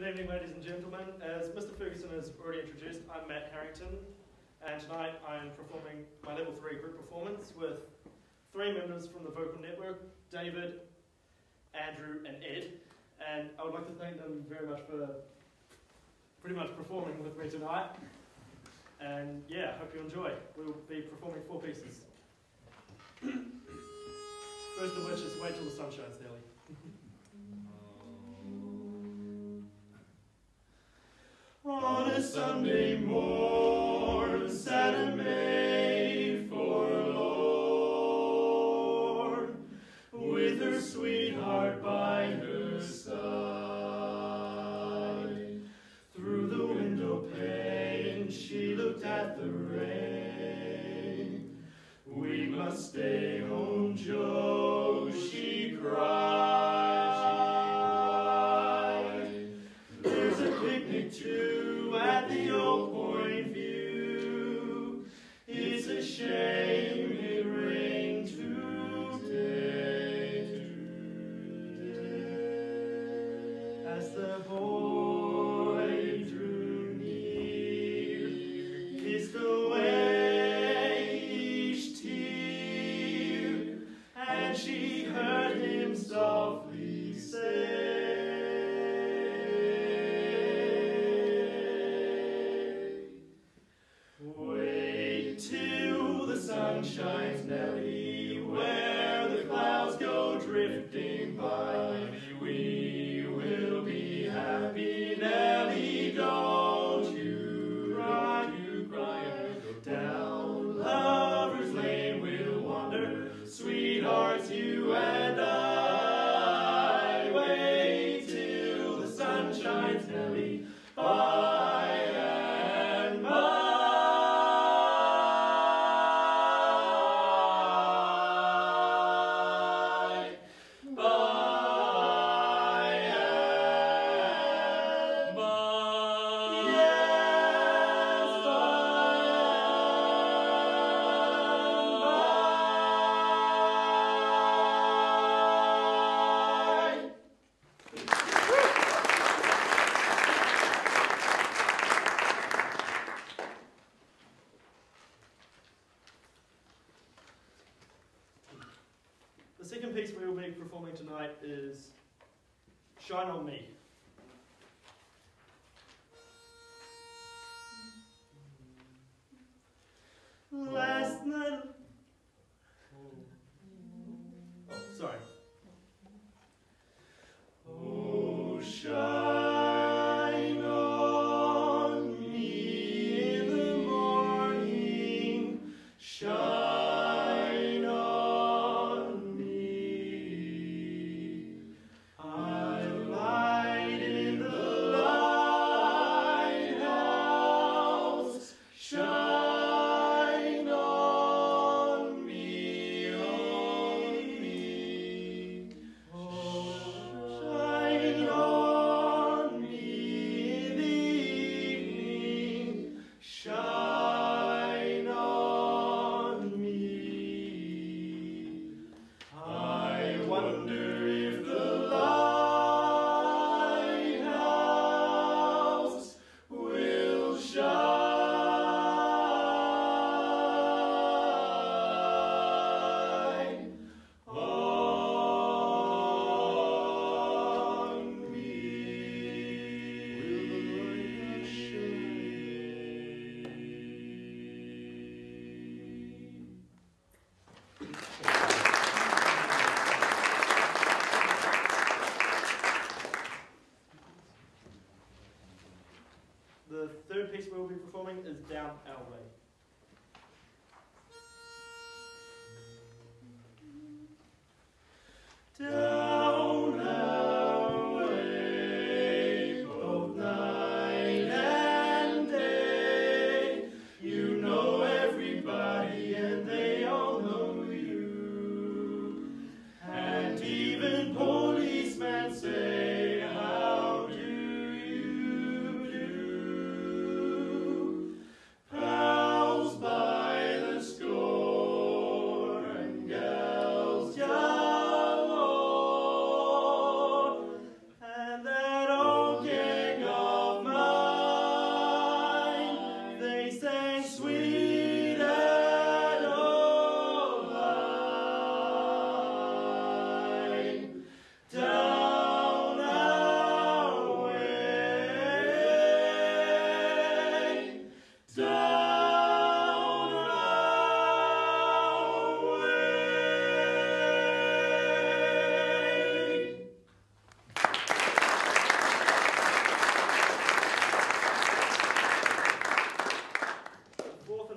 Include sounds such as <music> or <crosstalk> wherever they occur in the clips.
Good evening, ladies and gentlemen. As Mr. Ferguson has already introduced, I'm Matt Harrington, and tonight I'm performing my level 3 group performance with three members from the Vocal Network David, Andrew, and Ed. And I would like to thank them very much for pretty much performing with me tonight. And yeah, hope you enjoy. We'll be performing four pieces. <clears throat> First of which is Wait Till the Sun Shines Nellie. On a Sunday morn sat a maid forlorn, with her sweetheart by her side. Through the window pane she looked at the rain. We must stay home, Joe, she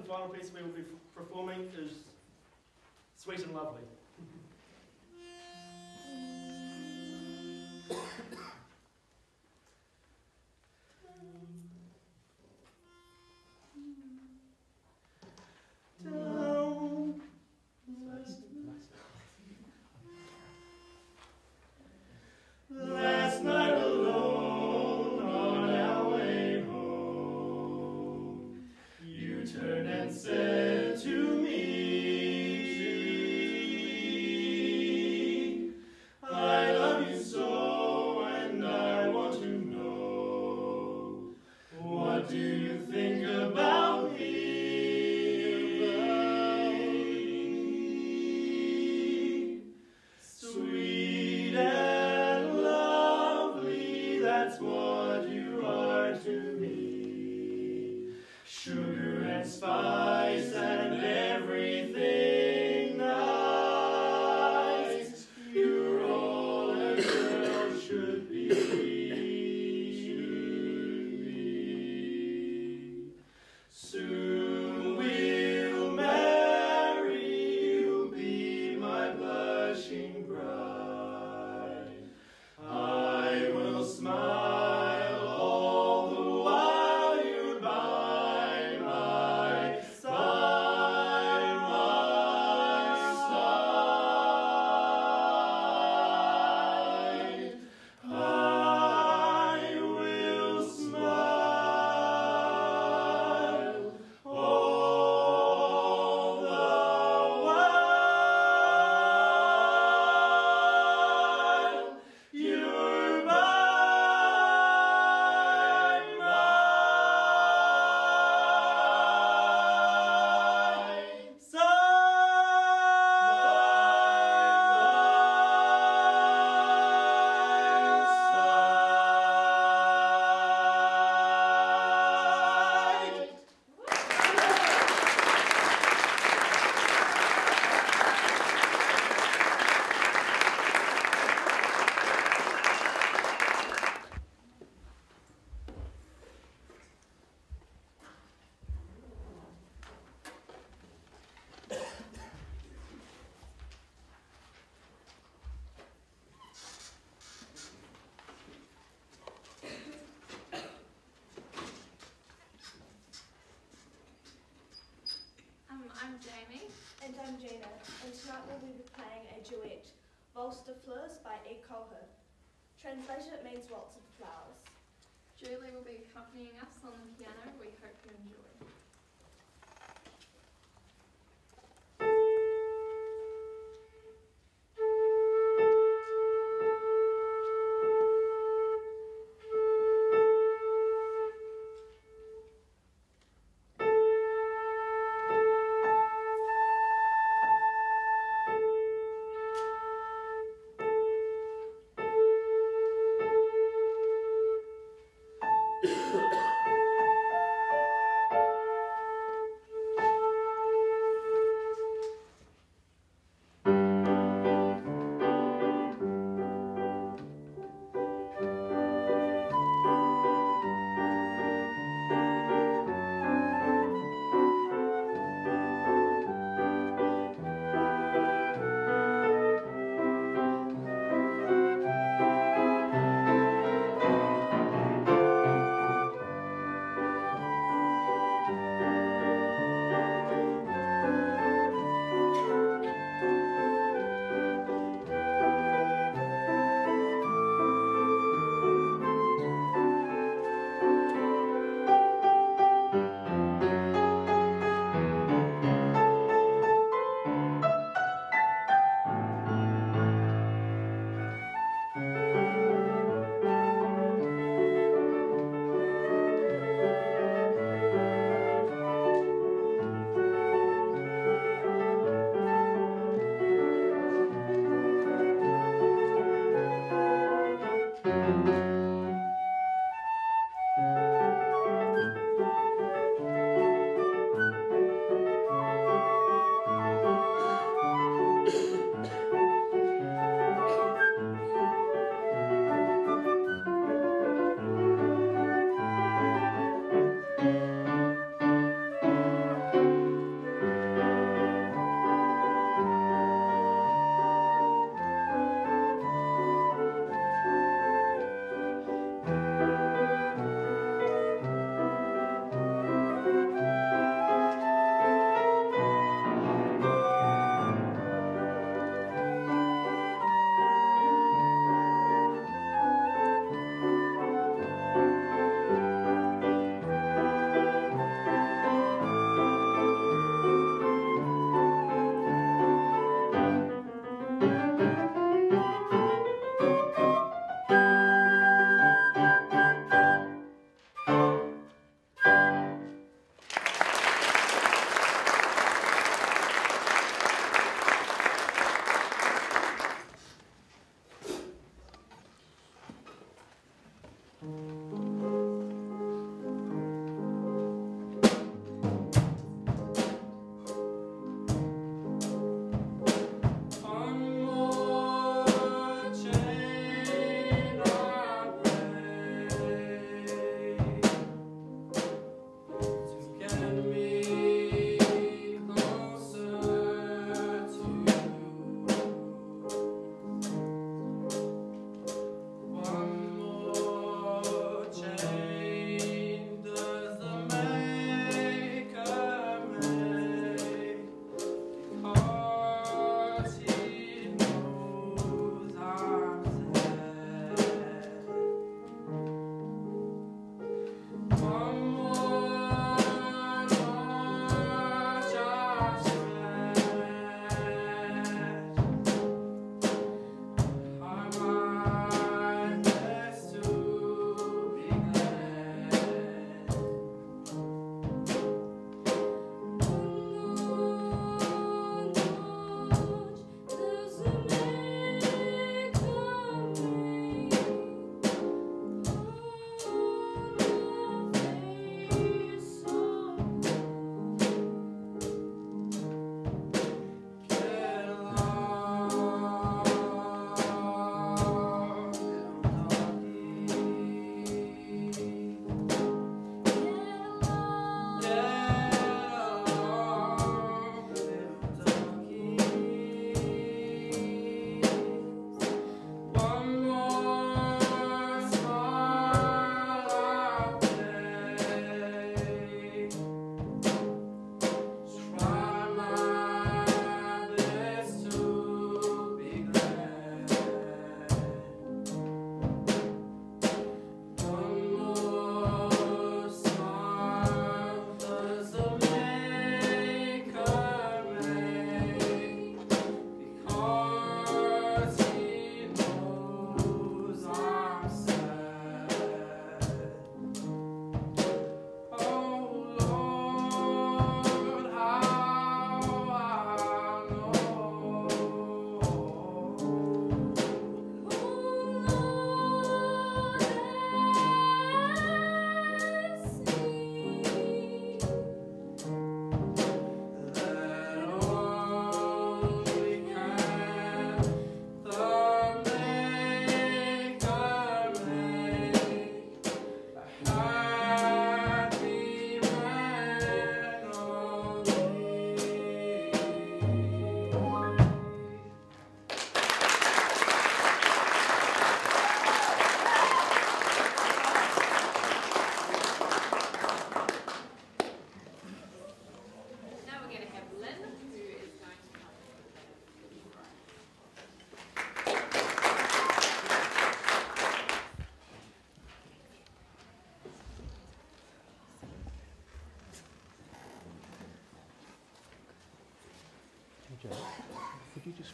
and final piece we will be performing is Sweet and Lovely. Waltz de Fleurs by Ed Coher. Translation, it means Waltz of Flowers. Julie will be accompanying us on the piano. We hope you enjoy.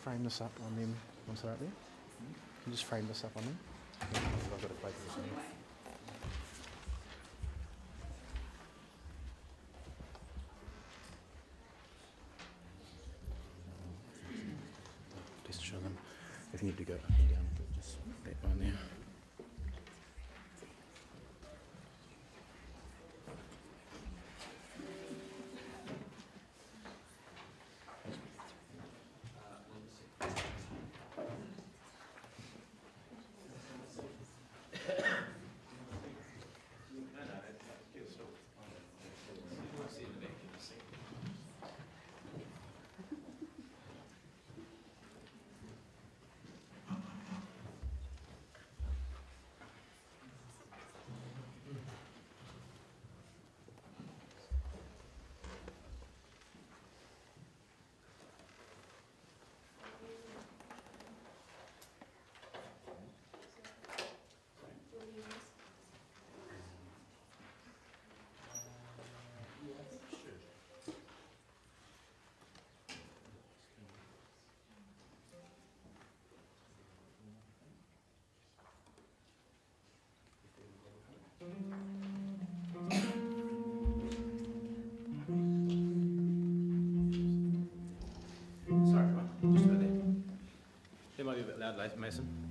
Frame this up on them they're up there? Can just frame this up on them? I've got to play Sorry, everyone. Just there. It might be a bit loud, like Mason.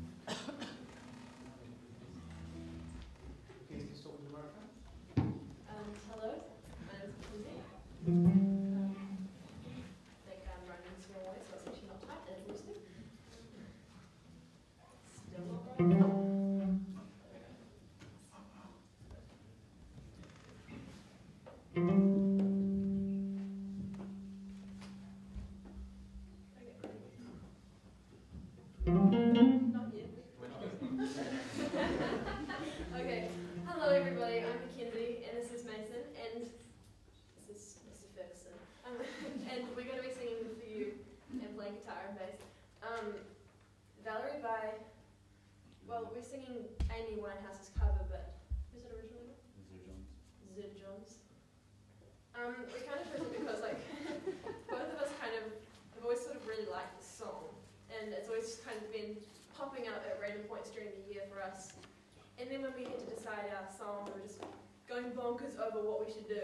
Not what we should do.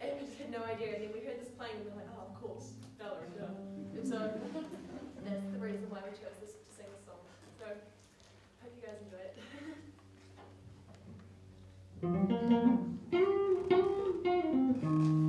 And we just had no idea. And then we heard this playing and we were like, oh, of course, Valerie, duh. And so <laughs> that's the reason why we chose this to sing this song. So hope you guys enjoy it. <laughs>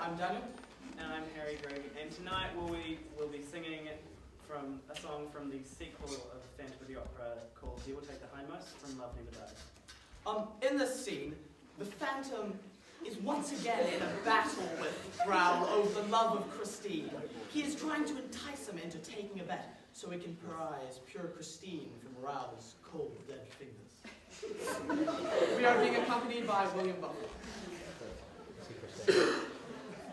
I'm Daniel. And I'm Harry Greg. And tonight we'll be, we'll be singing from a song from the sequel of Phantom of the Opera called Devil Take the Hindmost from Love Never Dies. Um, in this scene, the Phantom is once again in a battle with Raoul over the love of Christine. He is trying to entice him into taking a bet so he can prize pure Christine from Raoul's cold, dead fingers. <laughs> we are being accompanied by William Butler.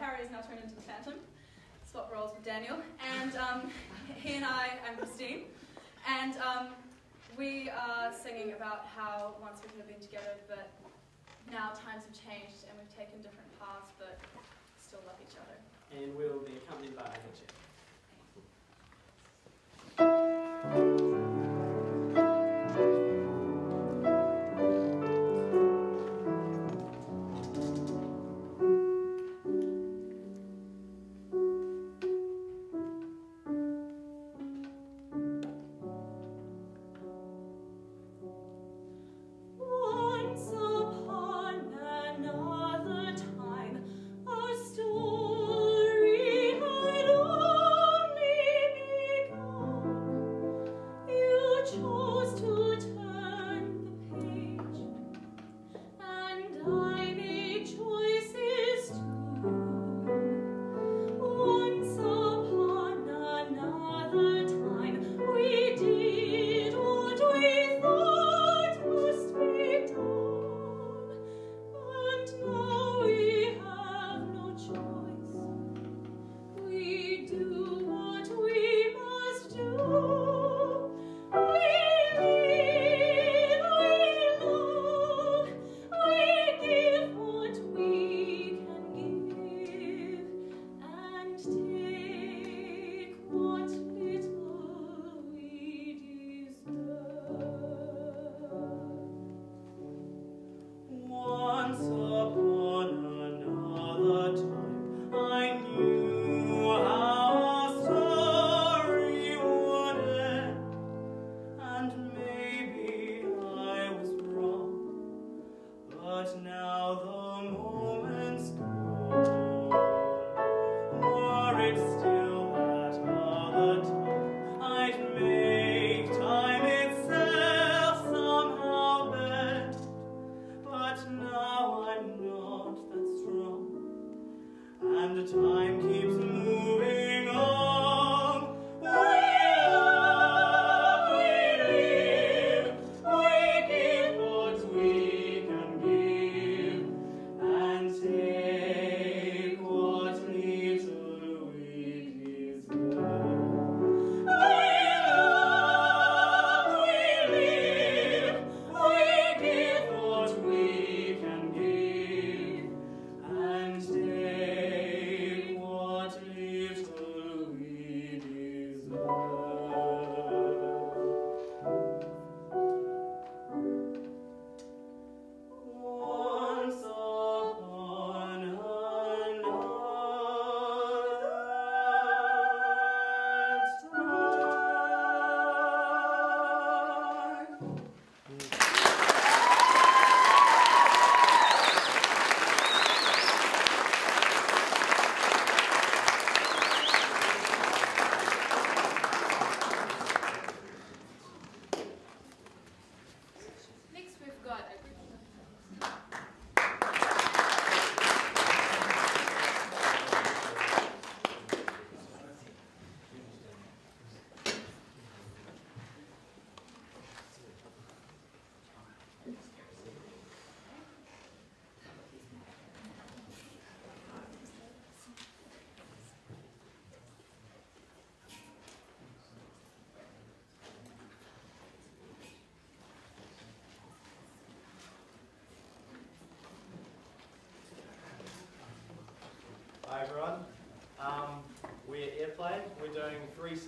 Harry is now turned into the Phantom. Swap roles with Daniel. And um, <laughs> he and I, I'm Christine. And um, we are singing about how once we could have been together, but now times have changed and we've taken different paths, but still love each other. And we'll be accompanied by you.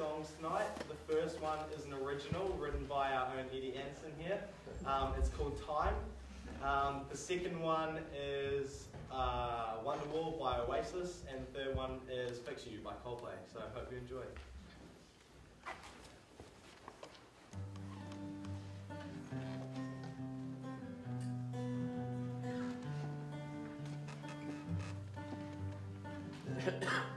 songs tonight. The first one is an original written by our own Eddie Anson here. Um, it's called Time. Um, the second one is uh, Wonderwall by Oasis, and the third one is Fix You by Coldplay. So I hope you enjoy. <coughs> <coughs> <coughs>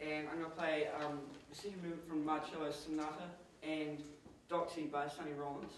and I'm going to play um, a second movement from Marcello's Sonata and Doxy by Sonny Rollins.